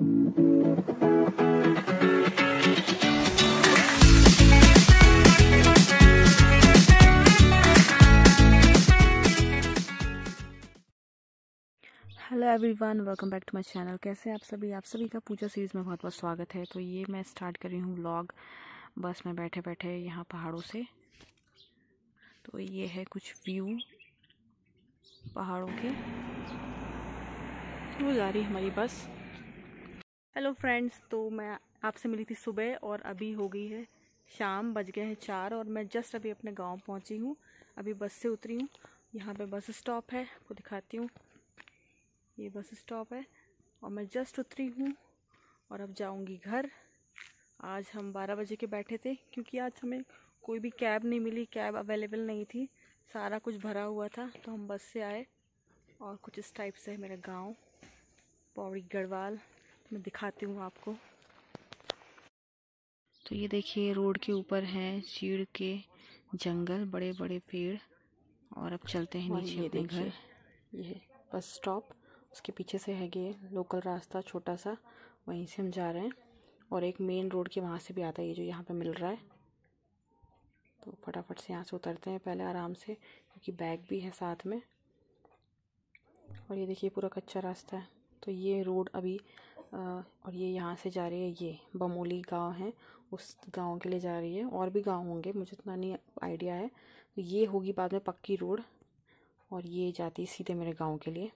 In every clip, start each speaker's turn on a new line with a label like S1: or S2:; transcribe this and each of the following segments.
S1: Hello everyone welcome back to my channel कैसे आप सभी? आप सभी का पूजा सीरीज़ में बहुत बहुत स्वागत है। तो ये मैं स्टार्ट कर रही हूँ व्लॉग बस में बैठे बैठे यहाँ पहाड़ों से। तो ये है कुछ व्यू पहाड़ों के। वो जा रही हमारी बस। हेलो फ्रेंड्स तो मैं आपसे मिली थी सुबह और अभी हो गई है शाम, बज गए हैं चार और मैं जस्ट अभी अपने गाँव पहुँची हूँ। अभी बस से उतरी हूँ। यहाँ पे बस स्टॉप है, आपको दिखाती हूँ। ये बस स्टॉप है और मैं जस्ट उतरी हूँ और अब जाऊँगी घर। आज हम 12 बजे के बैठे थे क्योंकि आज हमें कोई भी कैब नहीं मिली कैब अवेलेबल नहीं थी। सारा कुछ भरा हुआ था तो हम बस से आए और कुछ इस टाइप से है मेरा गाँव, पौड़ी गढ़वाल। मैं दिखाती हूँ आपको। तो ये देखिए रोड के ऊपर है चीड़ के जंगल बड़े बड़े पेड़। और अब चलते हैं नीचे अपने घर। ये बस स्टॉप। उसके पीछे से है ये लोकल रास्ता छोटा सा वहीं से हम जा रहे हैं। और एक मेन रोड के वहाँ से भी आता है ये जो यहाँ पे मिल रहा है। तो फटाफट से यहाँ से उतरते हैं पहले आराम से क्योंकि बैग भी है साथ में। और ये देखिए पूरा कच्चा रास्ता है। तो ये रोड अभी और ये यहाँ से जा रही है, ये बमोली गाँव है। उस गाँव के लिए जा रही है। और भी गाँव होंगे, मुझे इतना नहीं आइडिया है। तो ये होगी बाद में पक्की रोड और ये जाती है सीधे मेरे गाँव के लिए।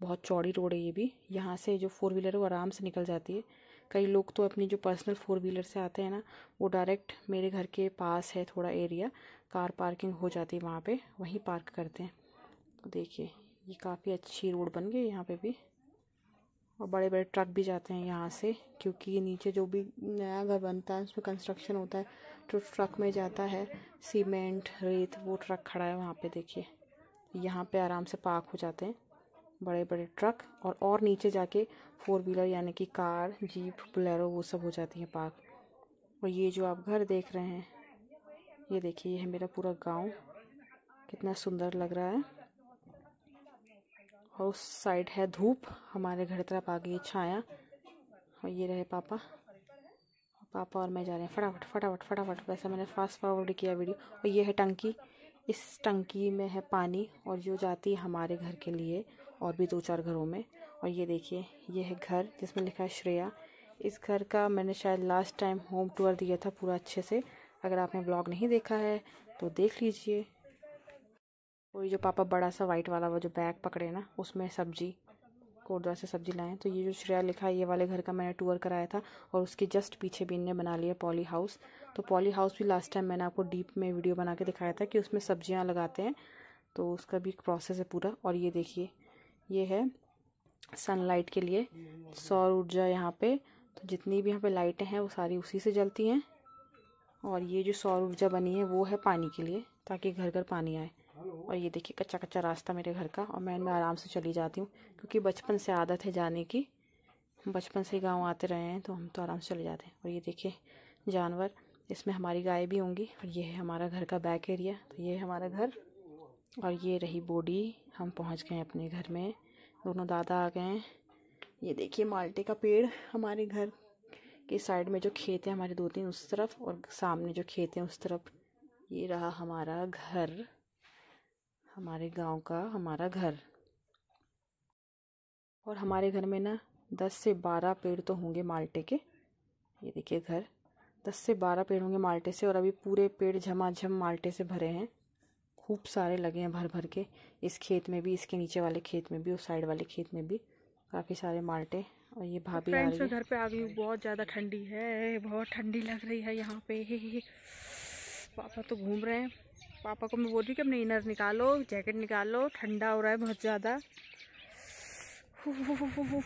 S1: बहुत चौड़ी रोड है ये भी। यहाँ से जो फोर व्हीलर है, वो आराम से निकल जाती है। कई लोग तो अपनी जो पर्सनल फोर व्हीलर से आते हैं ना, वो डायरेक्ट मेरे घर के पास है थोड़ा एरिया। कार पार्किंग हो जाती है वहाँ पे, वहीं पार्क करते हैं। तो देखिए, ये काफ़ी अच्छी रोड बन गई यहाँ पे भी। और बड़े बड़े ट्रक भी जाते हैं यहाँ से, क्योंकि नीचे जो भी नया घर बनता है, उसमें कंस्ट्रक्शन होता है तो ट्रक में जाता है सीमेंट रेत, वो ट्रक खड़ा है वहाँ पे देखिए। यहाँ पे आराम से पार्क हो जाते हैं बड़े बड़े ट्रक, और और नीचे जाके फोर व्हीलर यानी कि कार जीप बुलेरो वो सब हो जाती हैं पार्क और ये जो आप घर देख रहे हैं, ये देखिए, ये है मेरा पूरा गाँव। कितना सुंदर लग रहा है। और उस साइड है धूप। हमारे घर तरफ़ आ गई छाया। और ये रहे पापा। पापा और मैं जा रहे हैं। फटाफट फटाफट फटाफट। वैसे मैंने फास्ट फॉरवर्ड किया वीडियो और ये है टंकी। इस टंकी में है पानी। और जो जाती है हमारे घर के लिए और भी दो चार घरों में। और ये देखिए, ये है घर जिसमें लिखा है श्रेया। इस घर का मैंने शायद लास्ट टाइम होम टूर दिया था पूरा अच्छे से। अगर आपने ब्लॉग नहीं देखा है तो देख लीजिए। और जो पापा बड़ा सा वाइट वाला वो जो बैग पकड़े ना, उसमें सब्ज़ी कोटद्वार से सब्ज़ी लाएँ तो ये जो श्रेया लिखा है, ये वाले घर का मैंने टूर कराया था और उसके जस्ट पीछे भी इनने बना लिया पॉली हाउस तो पॉली हाउस भी लास्ट टाइम मैंने आपको डीप में वीडियो बना के दिखाया था कि उसमें सब्ज़ियाँ लगाते हैं। तो उसका भी एक प्रोसेस है पूरा। और ये देखिए, ये है सनलाइट के लिए सौर ऊर्जा यहाँ पे। तो जितनी भी यहाँ पे लाइटें हैं, वो सारी उसी से जलती हैं। और ये जो सौर ऊर्जा बनी है, वो है पानी के लिए, ताकि घर घर पानी आए। और ये देखिए कच्चा कच्चा रास्ता मेरे घर का, और मैं इनमें आराम से चली जाती हूँ, क्योंकि बचपन से आदत है जाने की। बचपन से ही गाँव आते रहे हैं तो हम तो आराम से चले जाते हैं। और ये देखिए, जानवर, इसमें हमारी गाय भी होंगी, और ये है हमारा घर का बैक एरिया तो ये है हमारा घर। और ये रही बॉडी, हम पहुँच गए अपने घर में, दोनों दादा आ गए हैं। ये देखिए, माल्टे का पेड़ हमारे घर के साइड में जो खेत है हमारे दो तीन उस तरफ़, और सामने जो खेत है उस तरफ़, ये रहा हमारा घर। हमारे गाँव का हमारा घर। और हमारे घर में ना दस से बारह पेड़ तो होंगे माल्टे के। ये देखिए घर। दस से बारह पेड़ होंगे माल्टे से और अभी पूरे पेड़ झमाझम माल्टे से भरे हैं। खूब सारे लगे हैं भर भर के। इस खेत में भी इसके नीचे वाले खेत में भी उस साइड वाले खेत में भी काफ़ी सारे माल्टे और ये भाभी आ रही है। घर पे आ गई बहुत ज़्यादा ठंडी है बहुत ठंडी लग रही है यहाँ पे। पापा तो घूम रहे हैं। पापा को मैं बोल रही कि अपने इनर निकालो, जैकेट निकालो, ठंडा हो रहा है बहुत ज़्यादा।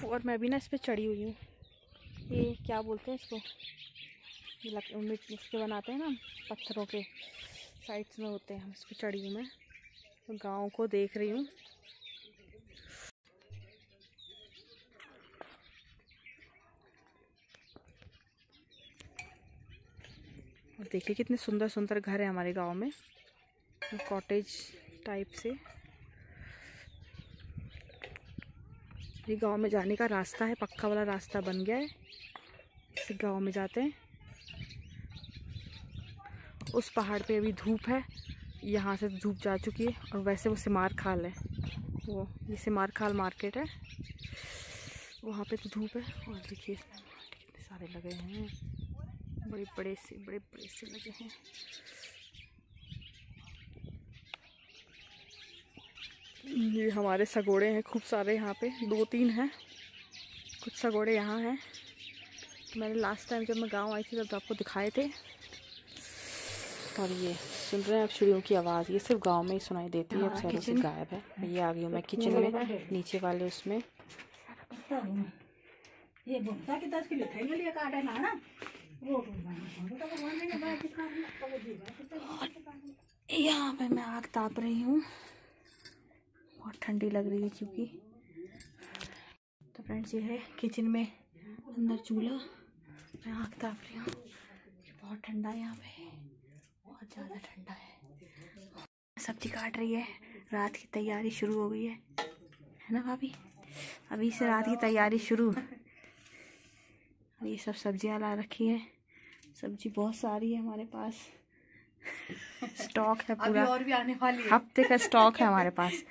S1: और मैं भी ना इस पर चढ़ी हुई हूँ। ये क्या बोलते हैं इसको? मिट्टी इसके बनाते हैं ना, पत्थरों के साइड्स में होते हैं। हम इस पर चढ़ी हूँ मैं। तो गाँव को देख रही हूँ। और देखिए कितने सुंदर सुंदर घर है हमारे गाँव में। कॉटेज टाइप से। ये गाँव में जाने का रास्ता है, पक्का वाला रास्ता बन गया है। इस गाँव में जाते हैं। उस पहाड़ पे अभी धूप है, यहाँ से धूप जा चुकी है और वैसे वो सिमार खाल है। वो, ये सिमार खाल मार्केट है। वहाँ पे तो धूप है। और देखिए इसमें कितने सारे लगे हैं। बड़े बड़े से बड़े बड़े से लगे हैं। ये हमारे सगोड़े हैं खूब सारे यहाँ पे दो तीन हैं। कुछ सगोड़े यहाँ हैं। मैंने लास्ट टाइम जब मैं गाँव आई थी तब तो आपको दिखाए थे। और ये सुन रहे हैं आप चिड़ियों की आवाज़ ये सिर्फ़ गाँव में ही सुनाई देती है अब शहरों से गायब है। ये आ गई हूँ मैं किचन में नीचे वाले उसमें।
S2: ये ना? ना
S1: यहाँ पे मैं आग ताप रही हूँ। बहुत ठंडी लग रही है क्योंकि। तो फ्रेंड्स, ये है किचन में अंदर चूल्हा। मैं आग ताप रही हूँ। बहुत ठंडा है यहाँ पे। बहुत ज़्यादा ठंडा है। सब्ज़ी काट रही है। रात की तैयारी शुरू हो गई है। है ना भाभी? अभी से रात की तैयारी शुरू। ये सब सब्ज़ियाँ ला रखी है। सब्ज़ी बहुत सारी है हमारे पास। स्टॉक है पूरा।
S2: और भी आने वाली है।
S1: हफ़्ते का स्टॉक है हमारे पास।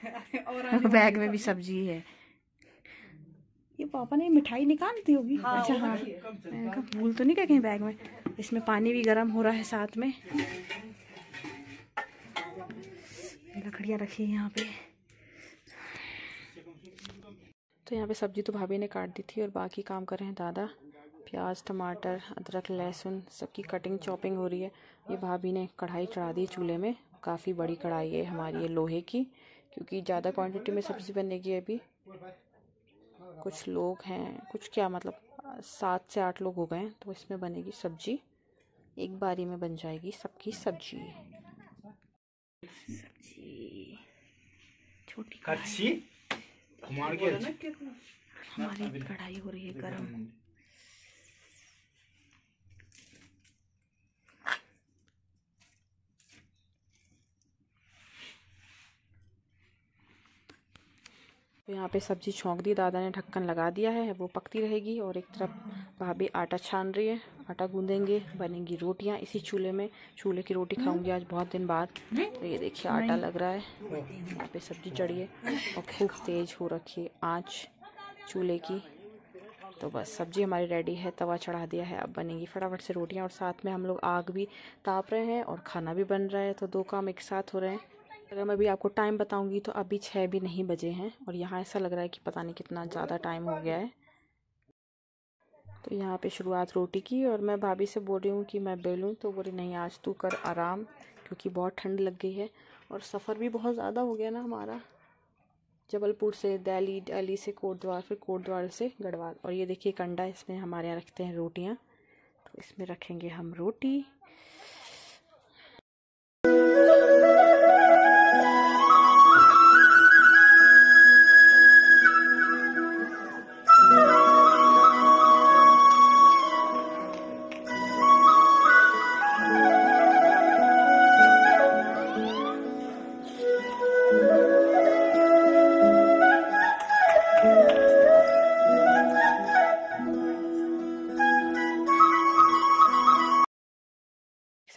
S2: और
S1: बैग में भी सब्ज़ी है। ये पापा ने मिठाई निकालती होगी?
S2: हाँ,
S1: अच्छा हाँ। भूल तो नहीं गए कहीं बैग में? इसमें पानी भी गर्म हो रहा है साथ में। लकड़ियाँ रखी हैं यहाँ पे। तो यहाँ पे सब्ज़ी तो भाभी ने काट दी थी और बाकी काम कर रहे हैं दादा। प्याज टमाटर अदरक लहसुन सबकी कटिंग चॉपिंग हो रही है। ये भाभी ने कढ़ाई चढ़ा दी चूल्हे में। काफ़ी बड़ी कढ़ाई है हमारी ये लोहे की क्योंकि ज़्यादा क्वांटिटी में सब्ज़ी बनेगी अभी। कुछ लोग हैं कुछ क्या मतलब सात से आठ लोग हो गए हैं तो इसमें बनेगी सब्ज़ी। एक बारी में बन जाएगी सबकी सब्ज़ी। सब्ज़ी। छोटी हमारी कढ़ाई हो रही है गर्म। तो यहाँ पे सब्ज़ी छोंक दी दादा ने ढक्कन लगा दिया है वो पकती रहेगी और एक तरफ़ भाभी आटा छान रही है। आटा गूंदेंगे बनेंगी रोटियाँ। इसी चूल्हे में चूल्हे की रोटी खाऊँगी आज बहुत दिन बाद। तो ये देखिए आटा लग रहा है। यहाँ पे सब्ज़ी चढ़ी है। और खूब तेज हो रखी है आँच चूल्हे की। तो बस सब्ज़ी हमारी रेडी है तवा चढ़ा दिया है अब बनेंगी फटाफट से रोटियाँ। और साथ में हम लोग आग भी ताप रहे हैं और खाना भी बन रहा है तो दो काम एक साथ हो रहे हैं। अगर मैं अभी आपको टाइम बताऊँगी तो अभी छः भी नहीं बजे हैं और यहाँ ऐसा लग रहा है कि पता नहीं कितना ज़्यादा टाइम हो गया है। तो यहाँ पे शुरुआत रोटी की और मैं भाभी से बोल रही हूँ कि मैं बेलूँ तो बोली, नहीं, आज तू कर आराम क्योंकि बहुत ठंड लग गई है और सफ़र भी बहुत ज़्यादा हो गया ना हमारा। जबलपुर से, दिल्ली दिल्ली से, कोटद्वार, फिर कोटद्वार से गढ़वाल और ये देखिए कंडा, इसमें हमारे यहाँ रखते हैं रोटियाँ। तो इसमें रखेंगे हम रोटी।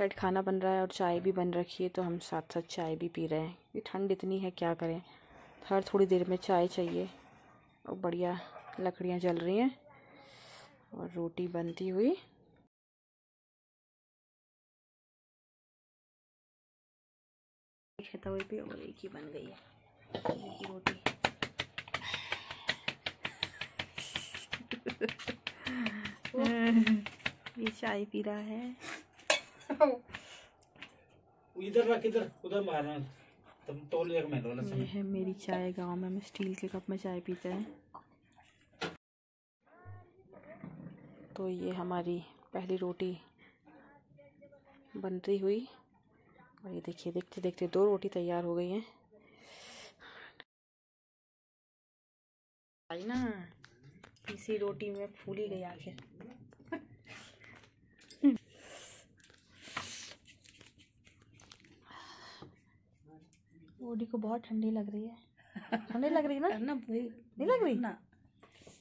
S1: साइड खाना बन रहा है और चाय भी बन रखी है तो हम साथ साथ चाय भी पी रहे हैं। ये ठंड इतनी है, क्या करें? हर थोड़ी देर में चाय चाहिए। और बढ़िया लकड़ियाँ जल रही हैं और रोटी बनती हुई। एक पे और एक ही बन गई है। एक ही रोटी। ये चाय पी रहा है।
S3: इधर रख इधर उधर मारना तुम तोल एक मैं रोला
S1: ये है मेरी चाय गाँव में हम स्टील के कप में चाय पीते हैं। तो ये हमारी पहली रोटी बनती हुई और ये देखिए देखते देखते दो रोटी तैयार हो गई हैं। आई ना तीसरी रोटी में फूल ही गई आखिर। बॉडी को बहुत ठंडी लग रही है। ठंडी लग रही है ना?
S2: ना भाई।
S1: नहीं लग रही?
S2: ना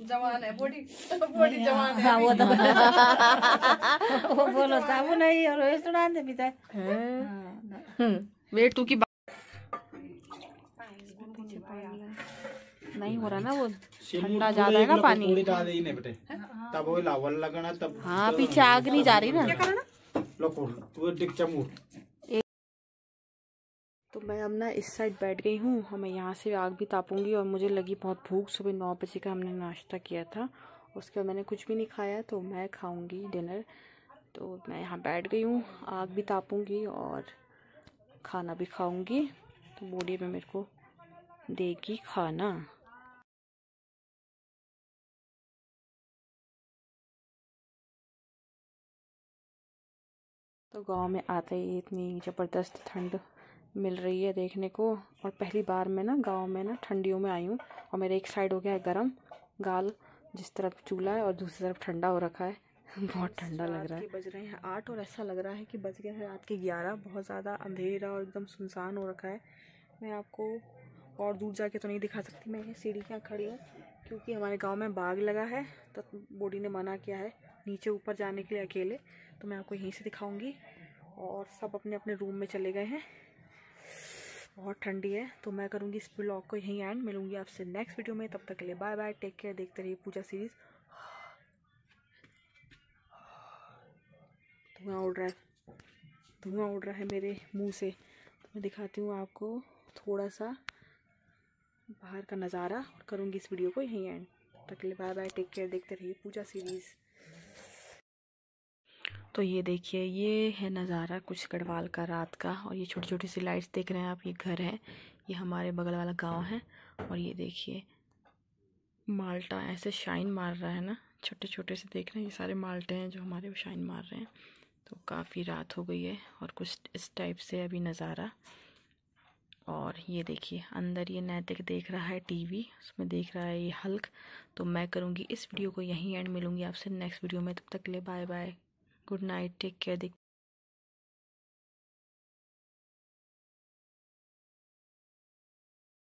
S4: जवान है बॉडी बॉडी जवान है।
S2: हाँ वो तो वो बोलो साबु नहीं और रेस्टोरेंट दे बिता
S1: वेट टू की नहीं हो रहा ना वो। ठंडा ज़्यादा है ना पानी।
S3: थोड़ी डाल देगी नहीं बेटे। तब वो लावल लगना तब
S1: हाँ पीछे आग नहीं जा रही ना।
S3: लो तू डिक चमूर।
S1: तो मैं अब ना इस साइड बैठ गई हूँ। और मैं यहाँ से आग भी तापूँगी और मुझे लगी बहुत भूख। सुबह नौ बजे का हमने नाश्ता किया था। उसके बाद मैंने कुछ भी नहीं खाया तो मैं खाऊँगी डिनर। तो मैं यहाँ बैठ गई हूँ, आग भी तापूँगी और खाना भी खाऊँगी। तो बूढ़ी में मेरे को देगी खाना। तो गाँव में आते ही इतनी ज़बरदस्त ठंड मिल रही है देखने को। और पहली बार मैं ना गाँव में ना ठंडियों में आई हूँ और मेरे एक साइड हो गया है गर्म गाल जिस तरफ़ चूल्हा है और दूसरी तरफ़ ठंडा हो रखा है। बहुत ठंडा लग रहा है। बज रहे हैं आठ और ऐसा लग रहा है कि बज गया है रात के ग्यारह। बहुत ज़्यादा अंधेरा और एकदम सुनसान हो रखा है। मैं आपको और दूर जाके तो नहीं दिखा सकती। मैं सीढ़ियाँ खड़ी हूँ क्योंकि हमारे गाँव में बाग लगा है तो बॉडी ने मना किया है नीचे ऊपर जाने के लिए अकेले। तो मैं आपको यहीं से दिखाऊँगी और सब अपने अपने रूम में चले गए हैं। बहुत ठंडी है तो मैं करूँगी इस ब्लॉग को यहीं एंड मिलूँगी आपसे नेक्स्ट वीडियो में, तब तक के लिए बाय बाय टेक केयर देखते रहिए पूजा सीरीज़ धुआँ उड़ रहा है, धुआँ उड़ रहा है मेरे मुँह से। तो मैं दिखाती हूँ आपको थोड़ा सा बाहर का नज़ारा, और करूँगी इस वीडियो को यहीं एंड तब तक के लिए बाय बाय टेक केयर देखते रहिए पूजा सीरीज़ तो ये देखिए, ये है नज़ारा कुछ गढ़वाल का रात का और ये छोटी छोटी सी लाइट्स देख रहे हैं, आप ये घर है, ये हमारे बगल वाला गाँव है और ये देखिए, माल्टा ऐसे शाइन मार रहा है ना छोटे छोटे से देख रहे हैं, ये सारे माल्टे हैं जो हमारे शाइन मार रहे हैं तो काफ़ी रात हो गई है और कुछ इस टाइप से अभी नज़ारा और ये देखिए, अंदर ये नैतिक देख रहा है टीवी उसमें देख रहा है ये हल्क तो मैं करूँगी इस वीडियो को यहीं एंड मिलूँगी आपसे नेक्स्ट वीडियो में, तब तक ले bye bye good night take care